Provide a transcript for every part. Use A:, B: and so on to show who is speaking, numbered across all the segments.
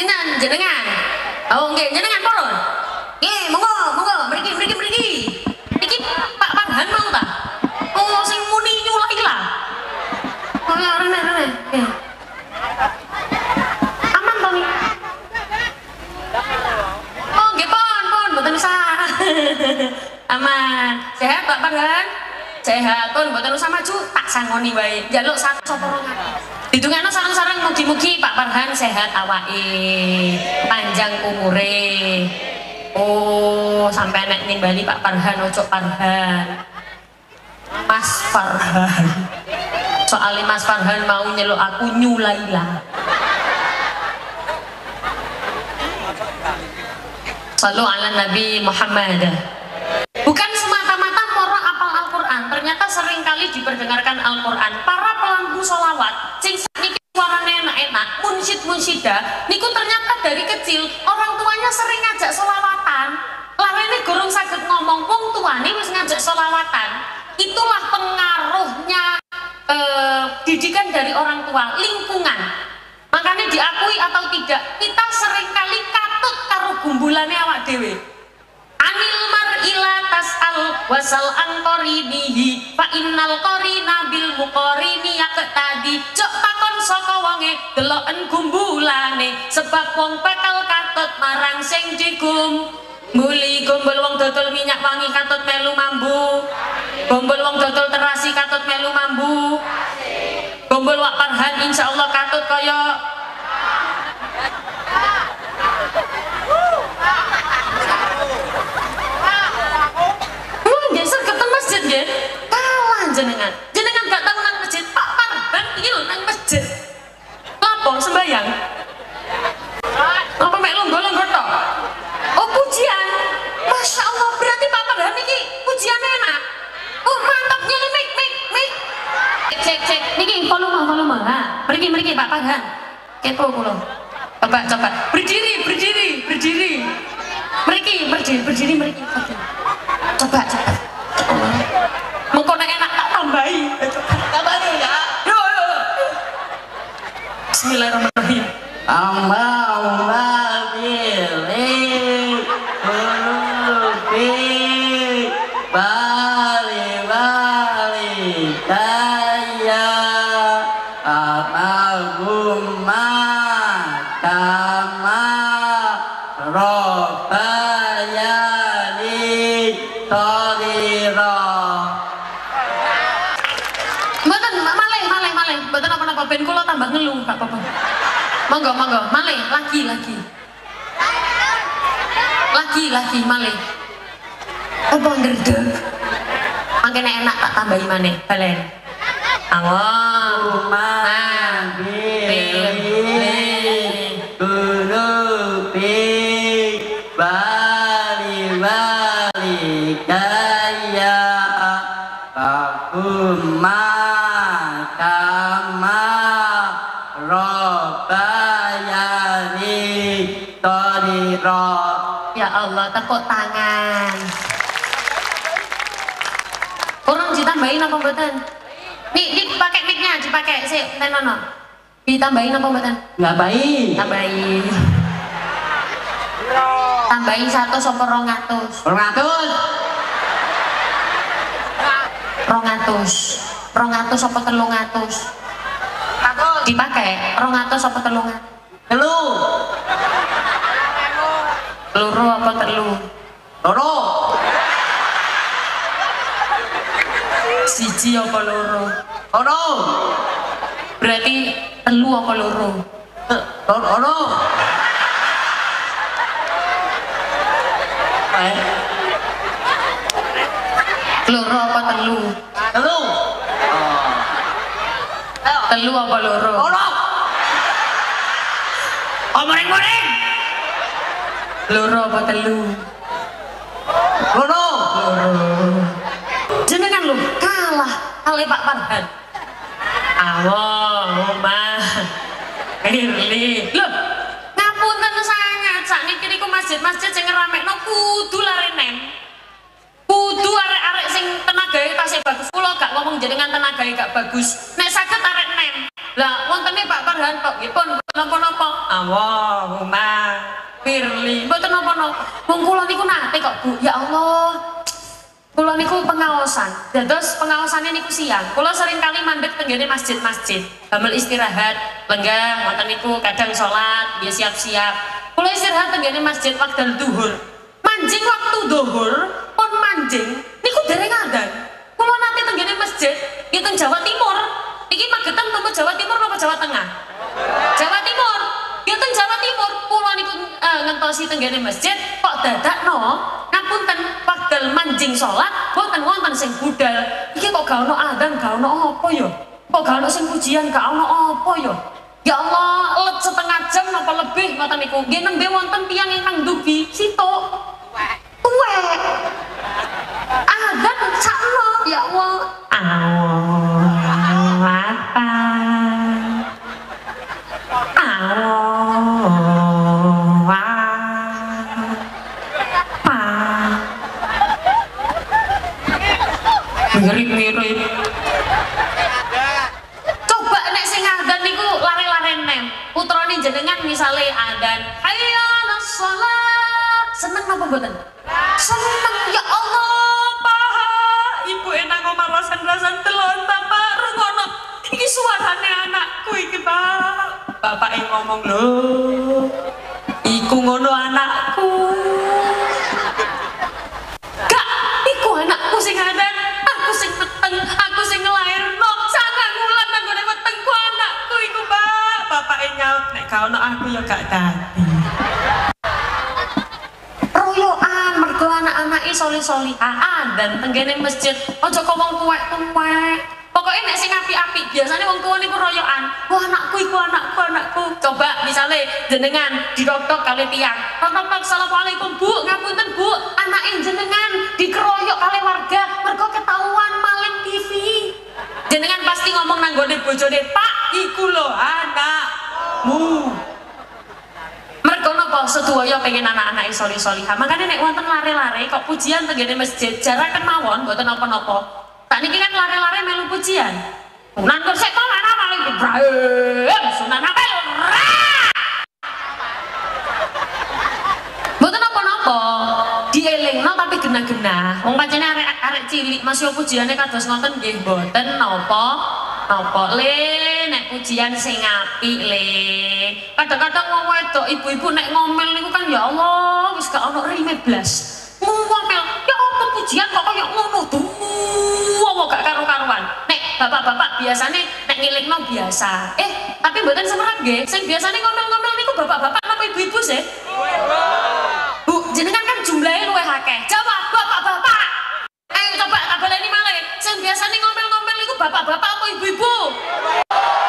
A: Sinten jenengan? Oh nggih, jenengan purun. Nggih, monggo, monggo, mriki mriki mriki. Iki Pak Parhan mau ta? Oh, sing muni nyulai lah. Oh, ya rene rene. Nggih. Aman to? Oh, nggih pon, pon, mboten usah. Aman. Sehat Pak Parhan? Sehat, pun mboten usah maju, tak sangoni wae. Njaluk satu sapa rong Ditungano sareng-sareng mugi-mugi Pak Farhan sehat awake, panjang umure. Oh, sampai nek nimbali Pak Farhan ojo Farhan. Mas Farhan. Soalnya Mas Farhan mau nyeluk aku nyulaila. Salu ala Nabi Muhammad. Bukan semata-mata moro apal Al-Quran, ternyata sering kali diperdengarkan Al-Quran. Para pelanggung solawat, sing munsyida, niku ternyata dari kecil orang tuanya sering ngajak solawatan. Lawene gorong sakit ngomong, wong tuane wis ngajak solawatan. Itulah pengaruhnya eh, didikan dari orang tua, lingkungan. Makanya diakui atau tidak, kita sering kali katut karo gumbulannya awak dewe. Anil mar'ila tas'al wasal an qarinihi fa innal qarina bil muqarini tadi jok takon saka wonge deloken gumbulane. Sebab wong bakal katut marang sing digum. Muli gombol wong dodol minyak wangi katut melu mambu. Gombol wong dodol terasi katut melu mambu. Gombol wak parhan insyaallah katut kaya Wah, nggih sergap teng masjid nggih. Kalah jenengan. Jenengan gak tahu nang masjid. Pak Parban iki lho nang masjid. Lapo sembayang? Apa mek longgo-longgo tok? Oh, pujian. Masya Allah, berarti Pak Parban iki pujiannya enak. Oh, mantap nyele mik mik mik. Cek cek niki Ha, mriki mriki Pak Parban. Kepo kula. Coba coba. Berdiri, berdiri, berdiri. Mriki, berdiri, berdiri mriki. Coba coba. Mengko nek enak tak tambahi. Tambahi ya. Yo yo. Bismillahirrahmanirrahim.
B: Allahumma Toliro
A: Mboten malih malih malih. Mboten apa-apa ben kula tambah ngeluh gak apa-apa. Monggo monggo malih lagi lagi. Lagi lagi malih. Apa nderdeg? Mangkene enak tak tambahi maneh balen. Allah.
B: Todiro
A: Ya Allah, tepuk tangan. Kurang ditambahin apa mboten? Nih, nih pakai mic-nya dipakai sih, tenono. Ditambahin apa mboten?
B: Nggak baik
A: Tambahin. Tambahin satu sopo rongatus.
B: Ratus
A: Rongatus. Rongatus apa telungatus? Dipakai rongatus apa telungatus?
B: Telu
A: Loro apa telu?
B: Loro
A: Siji apa loro?
B: Loro
A: Berarti telu apa loro?
B: Loro Eh,
A: Loro apa telu?
B: Telu
A: Telu apa loro?
B: Loro moreng-moreng
A: Loro apa telu?
B: Loro
A: Jenengan lu kalah kali Pak Farhan. Allahumma Irli. Loh, ngapunten sangat sakniki niku masjid-masjid sing ngramekno kudu lare nem. Kudu arek-arek sing tenagane tasih bagus. Kula gak ngomong jenengan tenagane gak bagus. Nek saged arek nem. Lah wontene Pak Farhan kok nggih pun napa-napa. Allahumma firli mboten napa-napa wong niku nate kok Bu ya Allah Kula niku pengawasan. Dados pengawasannya niku siang. Kula sering kali mandek tenggene masjid-masjid. Damel istirahat, lenggah, ngoten niku kadang sholat, dia siap-siap. Kula istirahat tenggene masjid waktu duhur. Manjing waktu duhur, pun manjing niku dereng adan. Kula nanti tenggene masjid, itu Jawa Timur. Iki magetan tunggu Jawa Timur apa Jawa Tengah? Ngentosi tenggene masjid kok dadak no ngapunten wekdal manjing salat boten wonten sing budal iki kok gak ono adzan gak ono apa ya kok gak ono sing pujian gak ono apa ya Ya Allah, let setengah jam napa lebih ngoten niku. Nggih nembe wonten tiyang ingkang dugi situ. Tuwek. Adzan sakno ya Allah. Allah mboten seneng ya Allah paha ibu enak ngomong rasan-rasan telon bapak rungono. Iki suarane anakku iki pak. Bapak yang ngomong lho iku ngono anakku. Gak iku anakku sing adan aku sing peteng aku sing ngelairno sangat wulan nanggone weteng ku anakku iku pak. Bapak nyaut nek gak ono aku ya gak dadi anak-anake solih-solihaan dan tenggene masjid. Ojo kok wong tuwek-tuwek pokoknya nek sing api-api biasanya wong tua niku royokan. Wah anakku iku anakku anakku. Coba misalnya jenengan didoktok kali tiang tok tok assalamualaikum bu. Ngapunten bu. Anak sedaya pengen anak-anak soli solihah makanya nek wonten lare-lare kok pujian tenggene masjid jaraken mawon mboten napa-napa tak niki kan lare-lare melu pujian. Sunan Gresik kok ana maling Ibrahim Sunan Ampel Mboten napa-napa dielingno tapi genah-genah. Wong pancene arek-arek cilik masih pujiane kados ngoten nggih mboten napa napa le? Nek pujian sing apik le? Kadang-kadang wong wedok ibu-ibu nek ngomel niku kan ya Allah wis gak ono rime blas. Ngomel ya apa pujian kok kaya ngono? Duwo gak karu-karuan nek bapak-bapak biasanya nek ngilingno biasa. Eh tapi mboten semerap nggih. Sing biasanya ngomel-ngomel niku bapak-bapak napa ibu-ibu sih? Bu, jenengan kan jumlahnya luwih akeh. Jawab, bapak-bapak. Ayo coba kabaleni malih. Sing biasane ngomel-ngomel iku bapak-bapak apa ibu-ibu?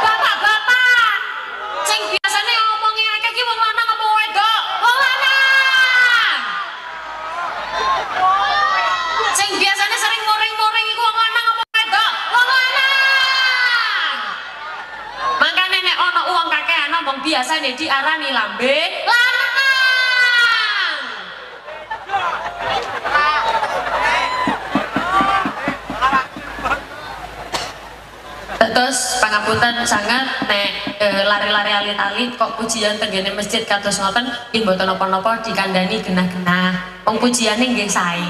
A: Bapak-bapak. Sing biasane ngomongi akeh ki wong lanang apa wong wedok? Wong lanang. Sing biasane sering moring-moring iku wong lanang apa wong wedok? Wong lanang. Makane nek ana uang kakean biasane diarani lambe lanang. Terus pangapunten sangat nek e, lari-lari alit-alit kok pujian tenggene masjid kados ngoten nggih mboten napa-napa dikandani genah-genah. Wong pujiane nggih sae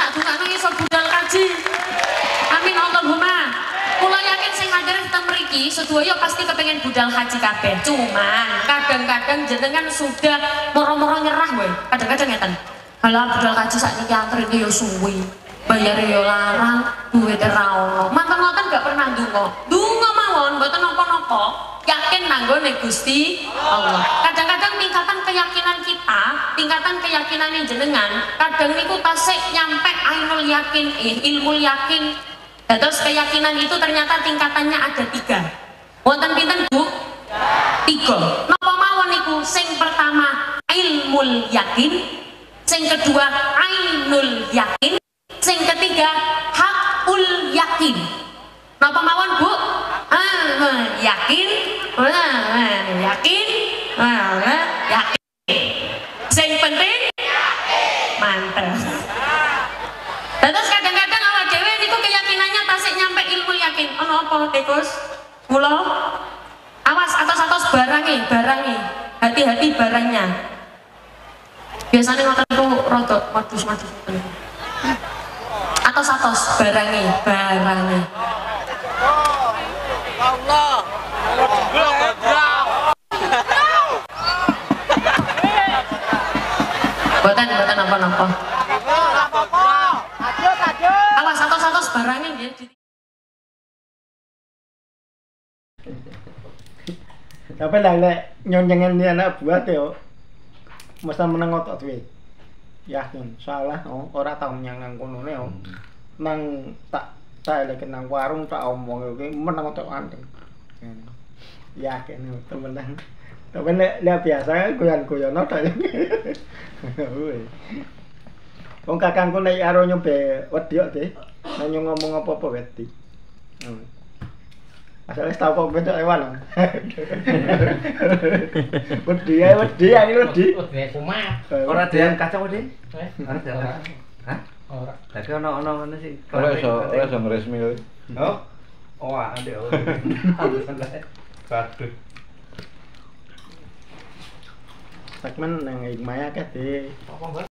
A: tak dungakno iso budal kaji. Amin Allahumma. Kula yakin sing hadir mriki sedaya pasti kepengen budal haji kabeh. Cuman kadang-kadang jenengan sudah moro-moro nyerah wae. Kadang-kadang ngeten. Halah budal kaji sakniki antrene yo suwi. Bayar yo larang, duit ra ono. Mangken ngoten gak pernah ndonga. Ndonga mawon mboten napa-napa. Yakin nanggone Gusti Allah. Kadang-kadang tingkatan keyakinan kita, tingkatan keyakinan jenengan, kadang niku tasik nyampe ainul yakin, eh, ilmu yakin. Terus keyakinan itu ternyata tingkatannya ada tiga. Wonten pinten Bu? Tiga. Napa mawon niku? Sing pertama ilmu yakin, sing kedua ainul yakin, sing ketiga hakul yakin. Napa mawon Bu? Ah, yakin, ah, yakin, ah, yakin. Sing penting mantep. Terus kadang-kadang tasik nyampe ilmu yakin. Ono apa tikus? Kula awas atas-atas barangi, barangi. Hati-hati barangnya. biasanya ngotot tuh rotok modus modus atos atos barangnya barangnya Buatan, buatan apa-apa. Awas atos-atos barangnya ya.
C: Tapi lah lek nyonjengan dia anak buat yo. Masa menang otot tuh. Yakin, salah oh, ora tau nyang kono ne oh. Nang tak tak lek nang warung tak omong yo menang otot anteng. Yakin oh, temenan. Tapi lek lek biasa goyan-goyan ta. Woi. Wong kakangku nek karo nyobe wedi kok, Dik. Nek ngomong apa-apa wedi. Hmm. Asalnya tahu kok beda hewan. Wedi ya, wedi ya ini wedi.
D: kumat
E: Ora dian kacang wedi?
D: Eh?
E: Ora dian. Hah?
D: ora
E: Dadi ono ono ngono sih.
F: Ora iso, ora iso ngresmi.
E: Oh. Oh, ade. Waduh.
C: Segmen nang Hikmaya kabeh.
D: apa mbak